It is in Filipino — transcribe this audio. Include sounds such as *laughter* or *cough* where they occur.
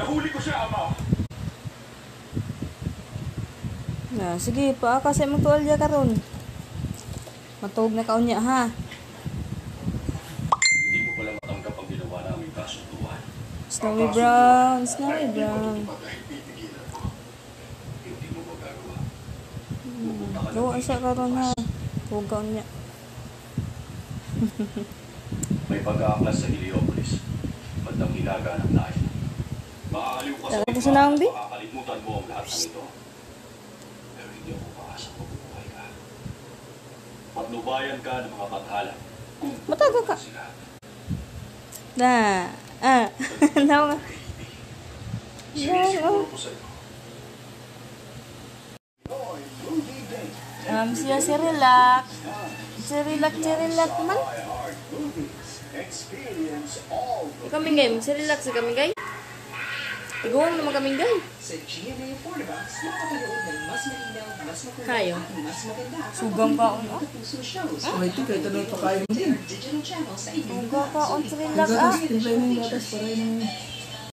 Nahuli ko siya, ama. Na, sige, paakasay mo tuwalya karon. Matog na kaunya ha. Hindi mo pala matanggap ang ginawa naming kasunduan. Snowy Brown, Snowy Brown. Magagawa. Gawa siya karon ha. Hugaw niya. May pag-aaklas sa Heliopolis. Bandang hilaga ng Tapos iba na ang ito. Pero hindi ako paasang mabubuhay ka. Patnubayan ka ng mga bathala. Kung Matago ka. Na. Ah. *laughs* Nawa. Sa'yo. Um, siya si Relax. Si Relax, si Relax man. Kaming gay, si Relax kaming gay. Iguan naman kaming gay. Sa GMA Fornabox, makakapanood ng mas malinaw, mas makulit, Kayo. mas maganda ang Sugang mga kaon, oh. puso shows. Oh, ito kayo tuloy pa kayo din. Sa Hugaw ka on si Relax ah. Gatas, timpay mo yung gatas para yung